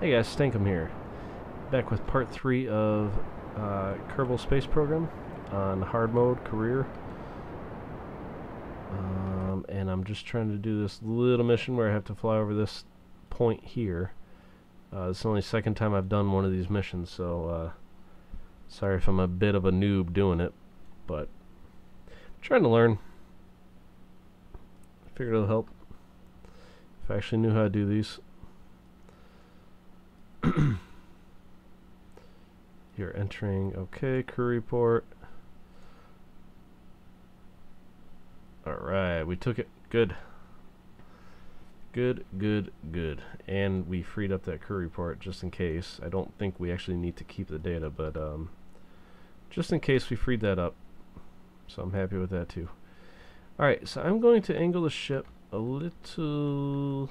Hey guys, Stankiem here. Back with part 3 of uh, Kerbal Space Program on hard mode, career. Um, and I'm just trying to do this little mission where I have to fly over this point here. Uh, it's only second time I've done one of these missions, so uh, sorry if I'm a bit of a noob doing it, but I'm trying to learn. Figured it'll help if I actually knew how to do these. You're entering, okay, crew report. Alright, we took it. Good. Good, good, good. And we freed up that crew report just in case. I don't think we actually need to keep the data, but um, just in case we freed that up. So I'm happy with that too. Alright, so I'm going to angle the ship a little,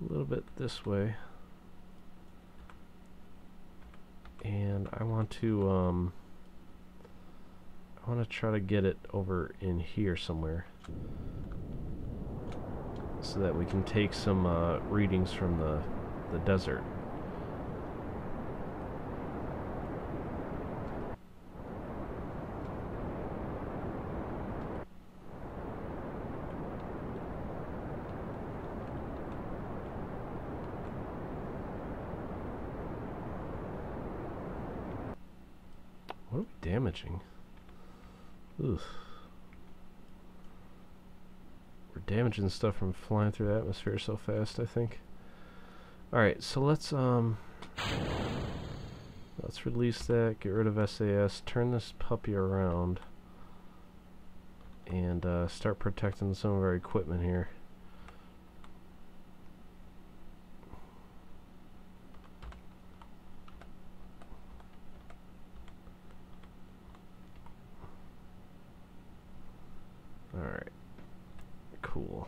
a little bit this way. And I want to um, I want to try to get it over in here somewhere so that we can take some uh, readings from the the desert. What are we damaging? We're damaging stuff from flying through the atmosphere so fast, I think. Alright, so let's, um... Let's release that, get rid of SAS, turn this puppy around, and uh, start protecting some of our equipment here. Alright. Cool.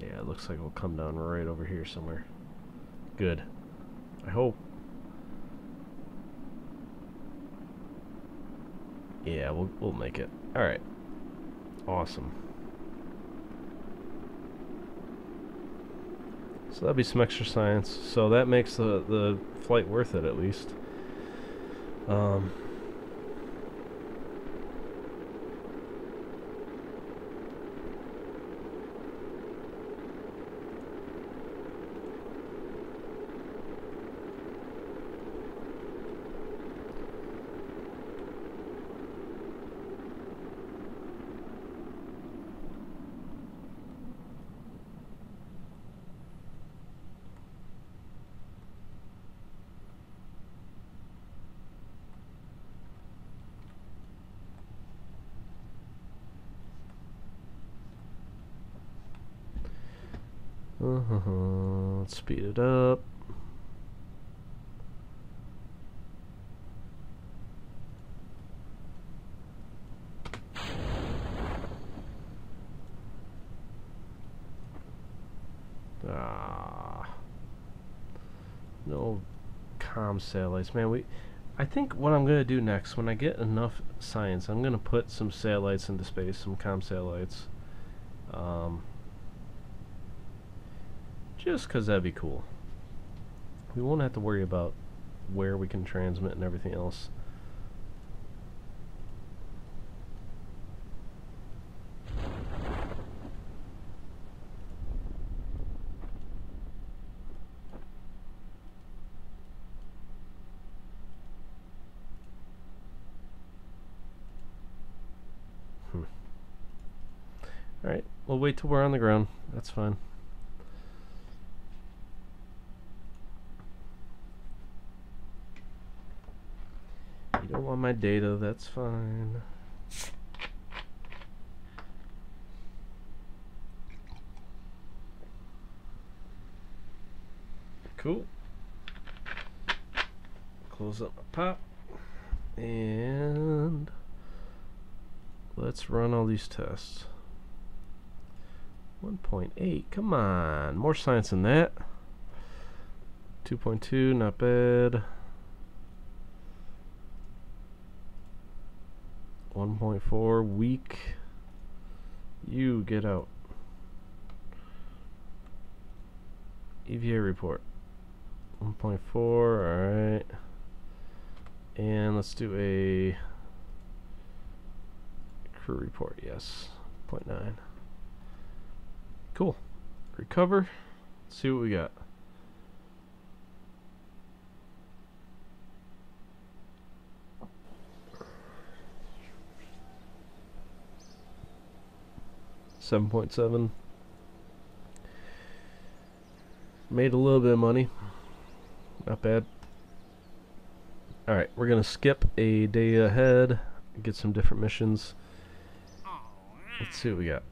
Yeah, it looks like it'll come down right over here somewhere. Good. I hope. Yeah, we'll, we'll make it. Alright. Awesome. So that'd be some extra science. So that makes the, the flight worth it at least. Um, Let's speed it up. Ah, no com satellites, man. We, I think what I'm gonna do next, when I get enough science, I'm gonna put some satellites into space, some com satellites. Um, just because that'd be cool. We won't have to worry about where we can transmit and everything else. Hmm. Alright, we'll wait till we're on the ground. That's fine. You don't want my data, that's fine. Cool. Close up my pop. And let's run all these tests. 1.8, come on, more science than that. 2.2, not bad. 1.4 weak. You get out. EVA report. 1.4, alright. And let's do a crew report, yes. 0.9. Cool. Recover. Let's see what we got. Seven point seven. Made a little bit of money. Not bad. Alright, we're gonna skip a day ahead, get some different missions. Let's see what we got.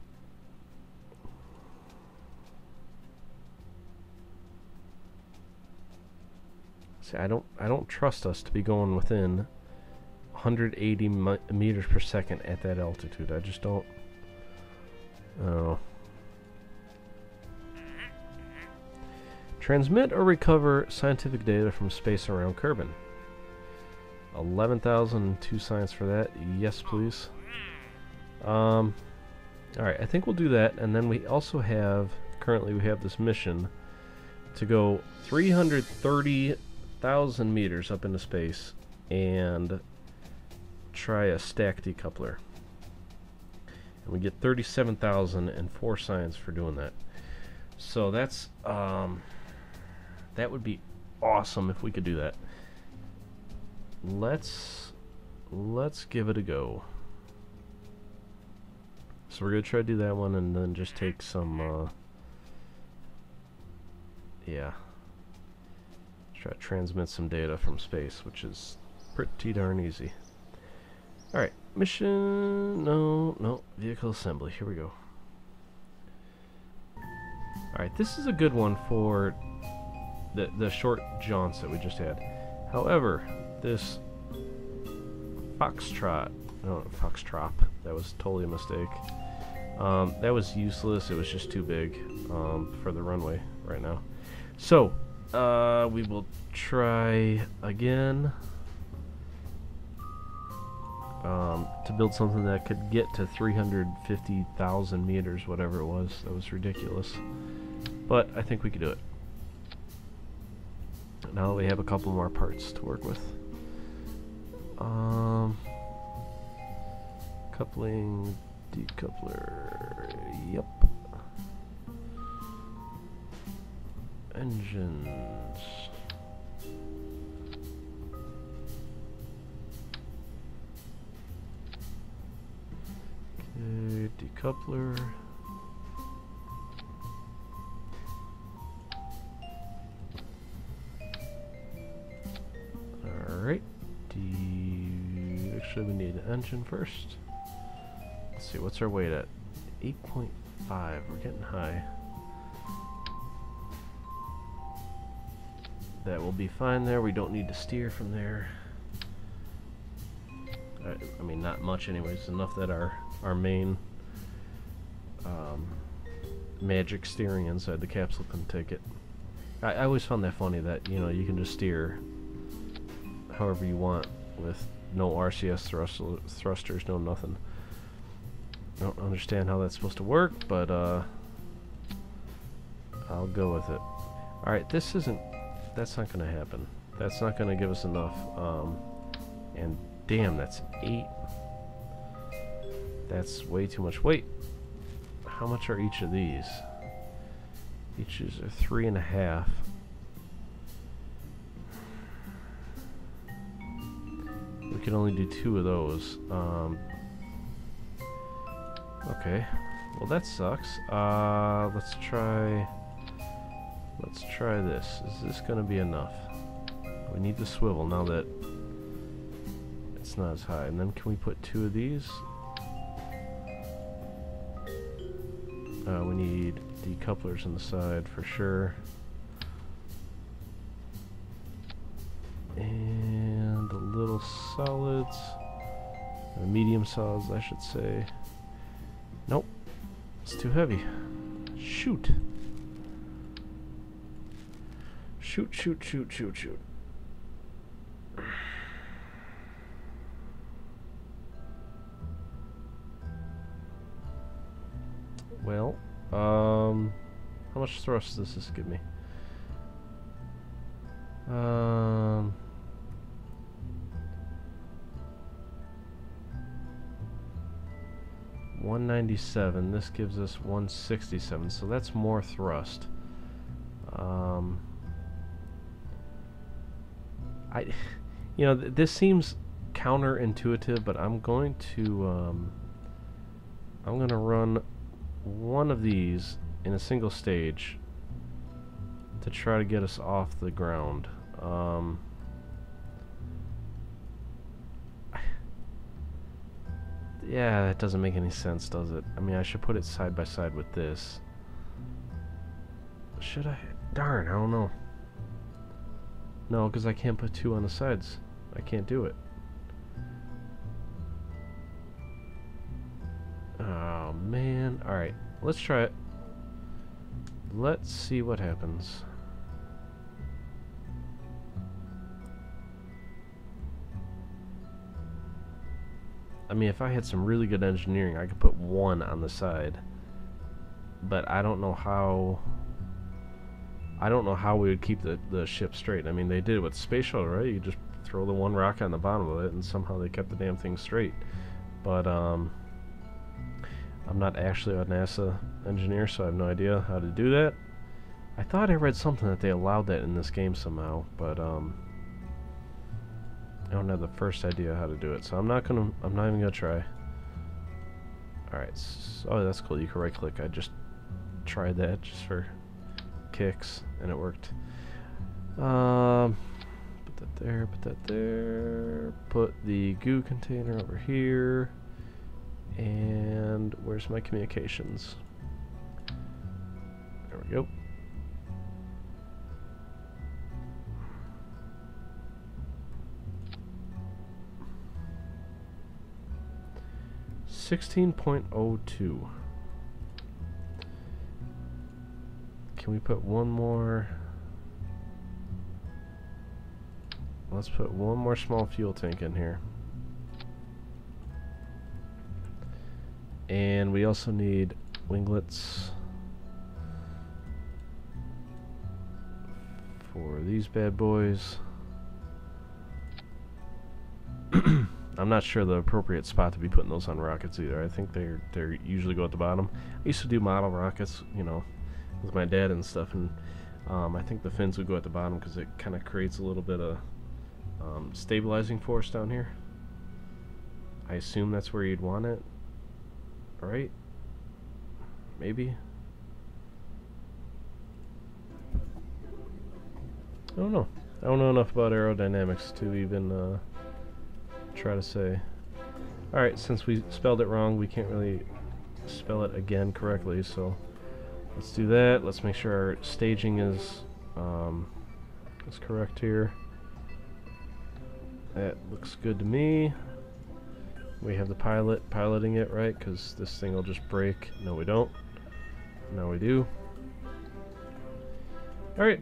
See, I don't, I don't trust us to be going within 180 meters per second at that altitude. I just don't. Oh. Transmit or recover scientific data from space around Kerbin. 11,002 science for that. Yes, please. Um, Alright, I think we'll do that, and then we also have, currently we have this mission to go 330,000 meters up into space and try a stack decoupler. We get 37,004 science for doing that. So that's, um, that would be awesome if we could do that. Let's, let's give it a go. So we're going to try to do that one and then just take some, uh, yeah. Try to transmit some data from space, which is pretty darn easy. Alright, mission, no, no, vehicle assembly, here we go. Alright, this is a good one for the, the short jaunts that we just had. However, this Foxtrot, no, Foxtrot, that was totally a mistake. Um, that was useless. It was just too big um, for the runway right now. So, uh, we will try again um, to build something that could get to 350,000 meters, whatever it was. That was ridiculous. But I think we could do it. Now we have a couple more parts to work with. Um, coupling decoupler. Yep. Engines. Decoupler. Alright. De actually we need an engine first Let's see, what's our weight at? 8.5. We're getting high. That will be fine there. We don't need to steer from there. I, I mean, not much anyways. Enough that our, our main um, magic steering inside the capsule can take it. I, I always found that funny that, you know, you can just steer however you want with no RCS thrust thrusters, no nothing. I don't understand how that's supposed to work, but uh, I'll go with it. Alright, this isn't... That's not going to happen. That's not going to give us enough. Um, and damn, that's 8. That's way too much. Wait, how much are each of these? Each is a three and a half. We can only do two of those. Um, Okay. Well, that sucks. Uh, let's try... Let's try this. Is this going to be enough? We need the swivel now that it's not as high. And then can we put two of these? Uh, we need decouplers on the side for sure. And the little solids, or medium solids I should say. Nope. It's too heavy. Shoot. Shoot, shoot, shoot, shoot, shoot. Well, um, how much thrust does this give me? Um, one ninety seven. This gives us one sixty seven. So that's more thrust. Um, I, you know, th this seems counterintuitive, but I'm going to um, I'm going to run one of these in a single stage to try to get us off the ground. Um, yeah, that doesn't make any sense, does it? I mean, I should put it side by side with this. Should I? Darn, I don't know. No, because I can't put two on the sides. I can't do it. Man. Alright, let's try it. Let's see what happens. I mean, if I had some really good engineering, I could put one on the side. But I don't know how... I don't know how we would keep the, the ship straight. I mean, they did it with Space Shuttle, right? You just throw the one rocket on the bottom of it, and somehow they kept the damn thing straight. But, um... I'm not actually a NASA engineer, so I have no idea how to do that. I thought I read something that they allowed that in this game somehow, but um, I don't have the first idea how to do it, so I'm not gonna. I'm not even gonna try. All right. So, oh, that's cool. You can right click. I just tried that just for kicks, and it worked. Um, put that there. Put that there. Put the goo container over here. And where's my communications? There we go. Sixteen point oh two. Can we put one more? Let's put one more small fuel tank in here. And we also need winglets for these bad boys. I'm not sure the appropriate spot to be putting those on rockets either. I think they're they usually go at the bottom. I used to do model rockets, you know, with my dad and stuff, and um, I think the fins would go at the bottom because it kind of creates a little bit of um, stabilizing force down here. I assume that's where you'd want it right? Maybe? I don't know. I don't know enough about aerodynamics to even uh, try to say. Alright, since we spelled it wrong, we can't really spell it again correctly, so let's do that. Let's make sure our staging is, um, is correct here. That looks good to me. We have the pilot piloting it, right? Because this thing will just break. No, we don't. No, we do. Alright.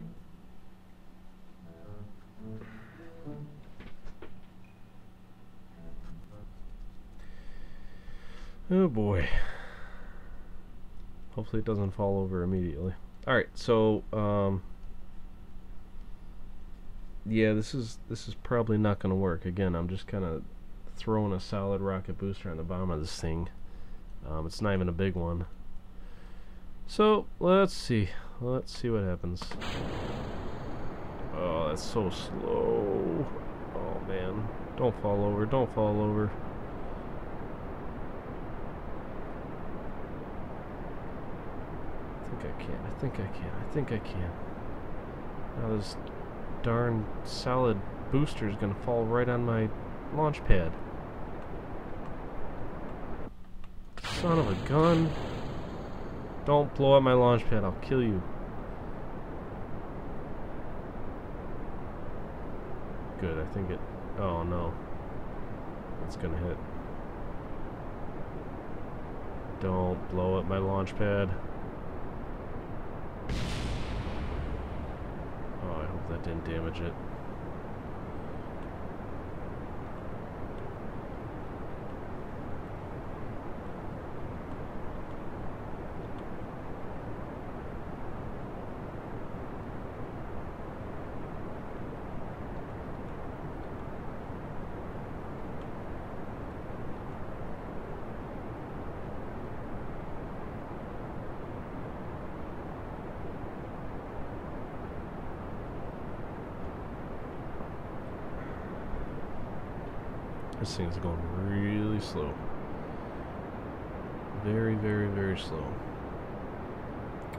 Oh boy. Hopefully it doesn't fall over immediately. Alright, so, um... Yeah, this is this is probably not going to work. Again, I'm just kind of throwing a solid rocket booster on the bottom of this thing. Um, it's not even a big one. So, let's see. Let's see what happens. Oh, that's so slow. Oh, man. Don't fall over. Don't fall over. I think I can. I think I can. I think I can. Now this darn solid booster is going to fall right on my launch pad. Son of a gun. Don't blow up my launch pad, I'll kill you. Good, I think it... Oh no. It's gonna hit. Don't blow up my launch pad. Oh, I hope that didn't damage it. This thing's going really slow. Very, very, very slow.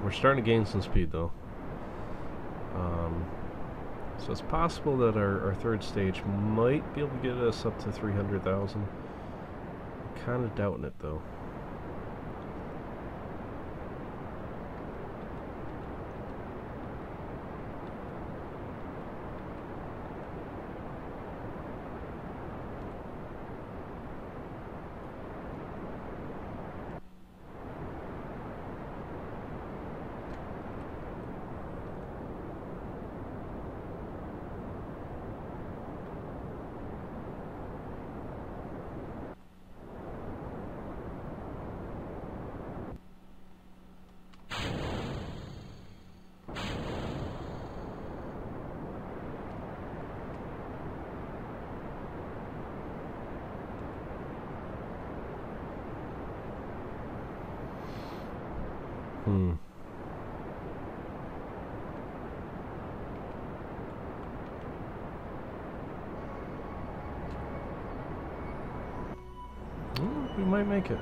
We're starting to gain some speed though. Um, so it's possible that our, our third stage might be able to get us up to 300,000. Kind of doubting it though. Hmm. Hmm, we might make it.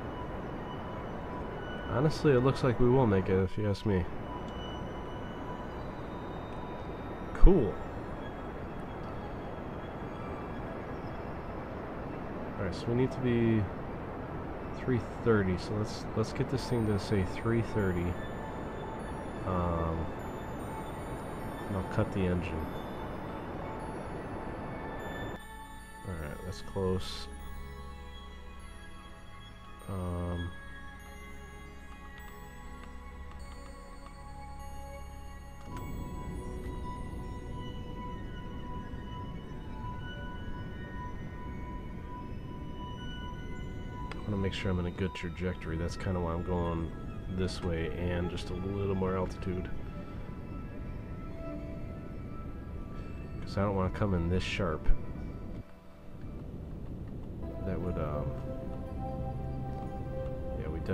Honestly, it looks like we will make it, if you ask me. Cool. Alright, so we need to be 330. So let's let's get this thing to say 330. Um, and I'll cut the engine. Alright, that's close. Um, want to make sure I'm in a good trajectory. That's kind of why I'm going this way and just a little more altitude. Because I don't want to come in this sharp.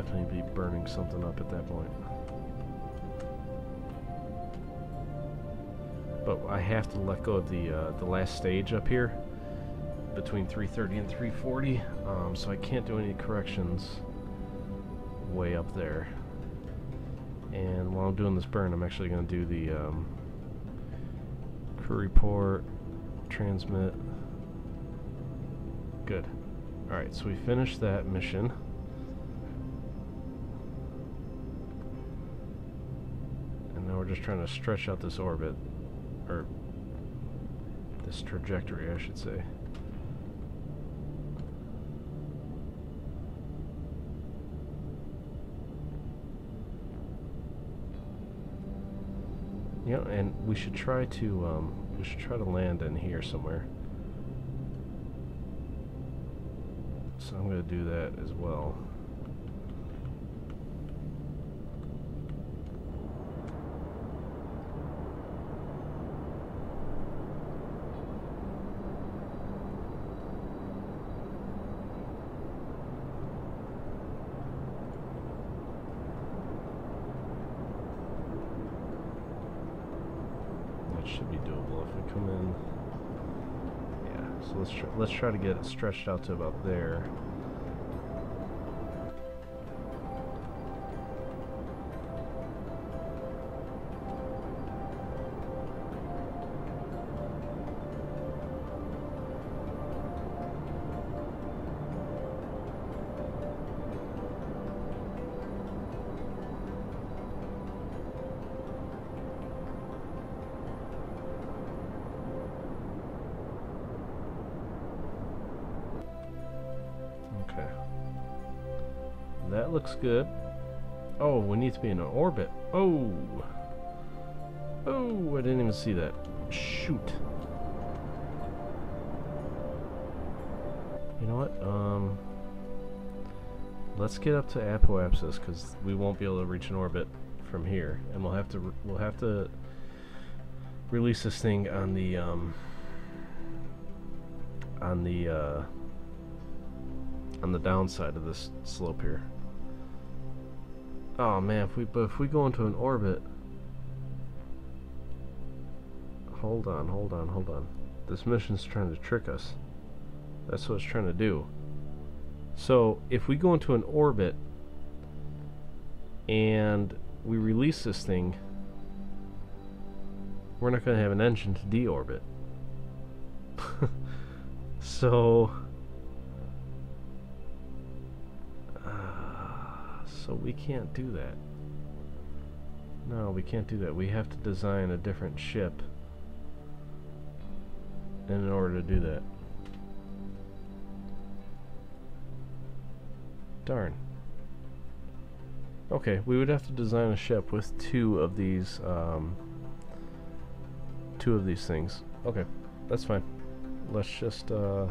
Definitely be burning something up at that point. But I have to let go of the, uh, the last stage up here between 330 and 340, um, so I can't do any corrections way up there. And while I'm doing this burn, I'm actually going to do the um, crew report, transmit. Good. Alright, so we finished that mission. Just trying to stretch out this orbit, or this trajectory, I should say. Know, and we should try to, um, we should try to land in here somewhere. So I'm going to do that as well. should be doable if we come in. Yeah, so let's try, to get it stretched out to about there. That looks good. Oh, we need to be in an orbit. Oh. Oh, I didn't even see that. Shoot. You know what? Um, let's get up to Apoapsis because we won't be able to reach an orbit from here, and we'll have to we'll have to release this thing on the um, on the uh, on the downside of this slope here. Oh man, if we but if we go into an orbit Hold on, hold on, hold on. This mission's trying to trick us. That's what it's trying to do. So if we go into an orbit and we release this thing, we're not going to have an engine to deorbit. so, so we can't do that. No, we can't do that. We have to design a different ship in order to do that. Darn. Okay, we would have to design a ship with two of these, um, two of these things. Okay, that's fine. Let's just, uh,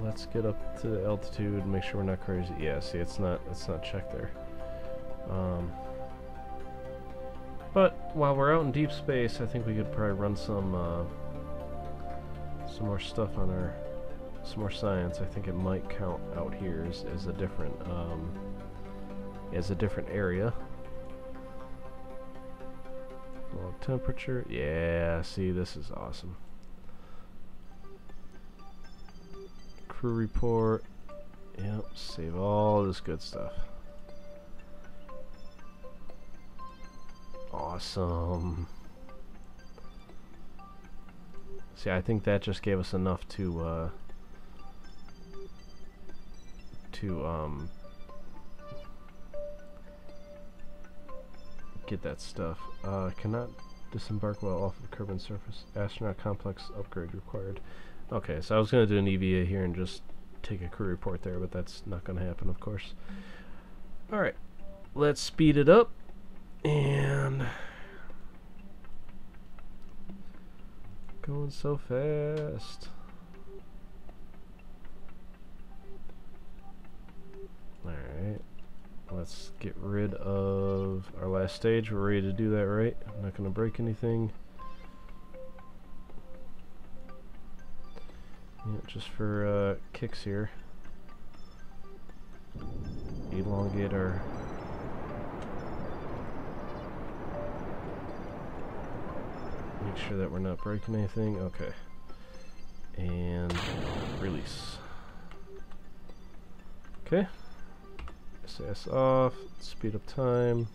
let's get up to the altitude and make sure we're not crazy. Yeah, see, it's not, it's not checked there. Um, but while we're out in deep space, I think we could probably run some, uh, some more stuff on our some more science, I think it might count out here as, as a different um, as a different area. Temperature, yeah. See, this is awesome. Crew report. Yep, save all this good stuff. Awesome. See, I think that just gave us enough to uh, to um, get that stuff. Uh, cannot disembark while off of the Kerbin surface. Astronaut complex upgrade required. Okay, so I was going to do an EVA here and just take a crew report there, but that's not going to happen, of course. Alright, let's speed it up. And... Going so fast. Alright. Let's get rid of our last stage. We're ready to do that, right? I'm not going to break anything. Just for uh, kicks here. Elongate our... Make sure that we're not breaking anything. Okay. And release. Okay. SAS off, speed up time.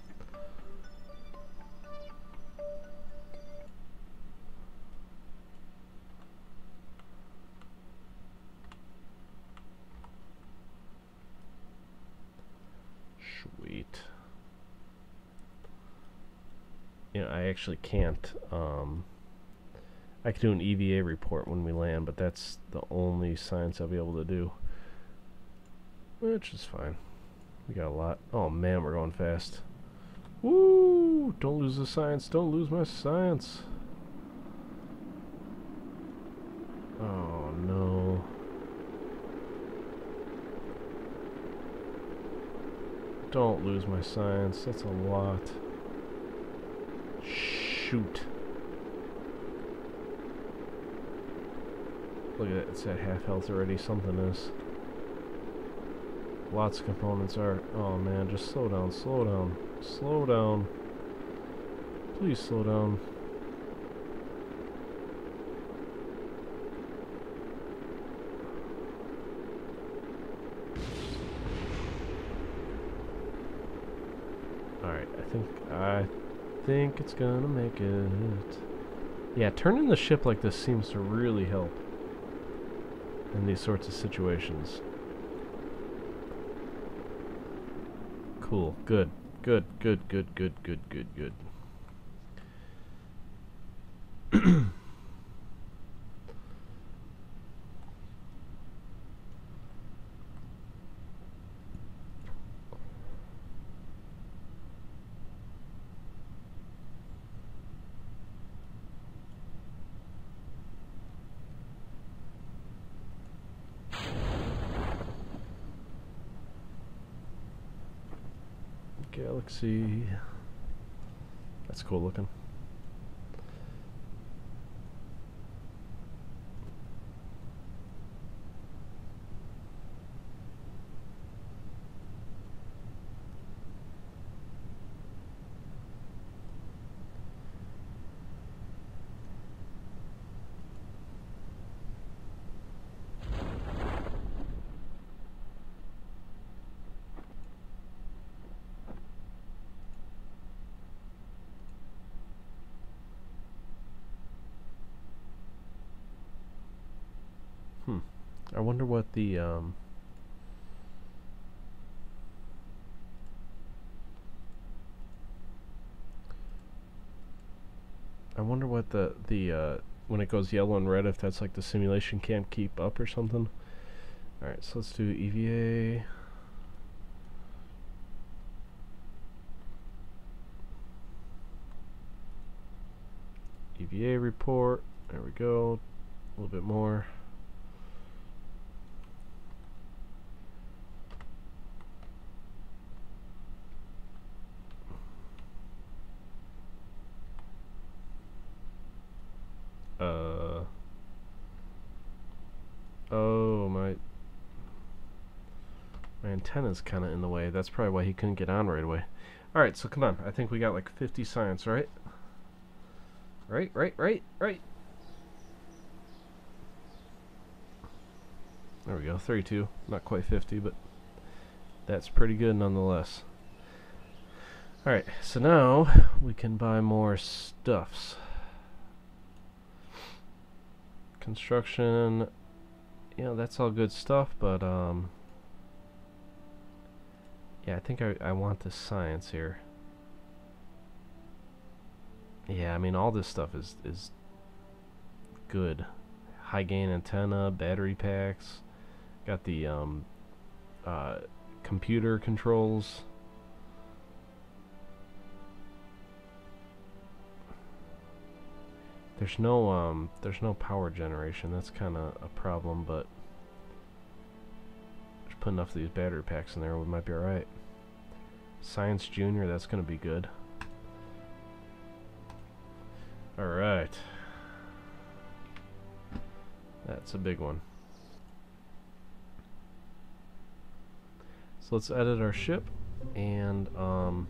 Actually can't, um, I can do an EVA report when we land, but that's the only science I'll be able to do. Which is fine. We got a lot. Oh man, we're going fast. Woo! Don't lose the science. Don't lose my science. Oh no. Don't lose my science. That's a lot. Shoot. Look at it. It's at half health already. Something is. Lots of components are... Oh man, just slow down, slow down, slow down. Please slow down. Alright, I think... I think it's gonna make it. Yeah, turning the ship like this seems to really help in these sorts of situations. Cool. Good. Good, good, good, good, good, good, good. Galaxy. That's cool looking. Hmm. I wonder what the um I wonder what the the uh when it goes yellow and red if that's like the simulation can't keep up or something. Alright, so let's do EVA. EVA report. There we go. A little bit more. Uh. Oh, my. My antenna's kind of in the way. That's probably why he couldn't get on right away. Alright, so come on. I think we got like 50 science, right? Right, right, right, right. There we go, 32. Not quite 50, but that's pretty good nonetheless. Alright, so now we can buy more stuffs. Construction, you know, that's all good stuff, but, um, yeah, I think I, I want the science here. Yeah, I mean all this stuff is is good. High gain antenna, battery packs, got the um, uh, computer controls. There's no um, there's no power generation. That's kind of a problem, but put enough of these battery packs in there, we might be alright. Science Junior, that's gonna be good. Alright. That's a big one. So let's edit our ship and um,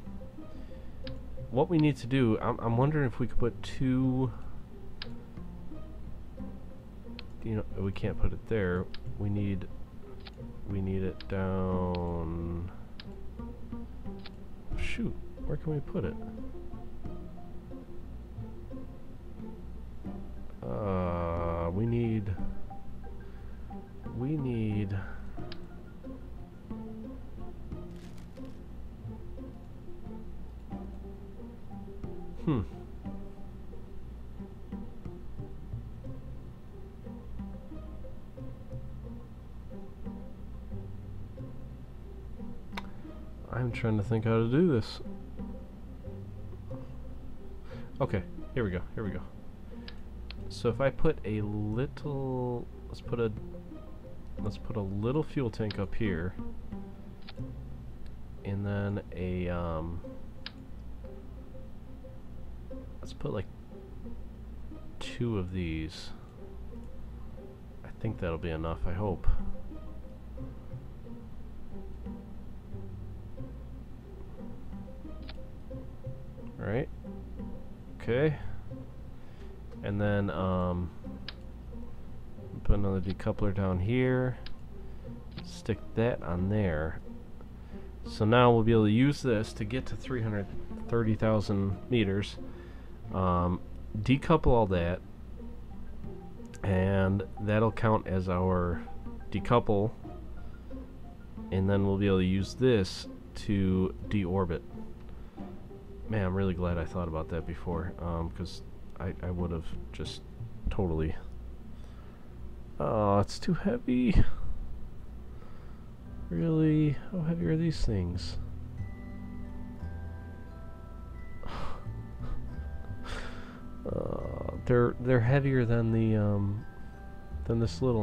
what we need to do, I'm, I'm wondering if we could put two you know we can't put it there we need we need it down. Shoot where can we put it? Uh, we need... We need... trying to think how to do this. Okay, here we go, here we go. So if I put a little, let's put a, let's put a little fuel tank up here, and then a, um, let's put like two of these. I think that'll be enough, I hope. Alright. Okay. And then um, put another decoupler down here. Stick that on there. So now we'll be able to use this to get to 330,000 meters. Um, decouple all that. And that'll count as our decouple. And then we'll be able to use this to deorbit man I'm really glad I thought about that before because um, I, I would have just totally... Oh, it's too heavy. Really? How heavy are these things? uh, they're they're heavier than the um than this little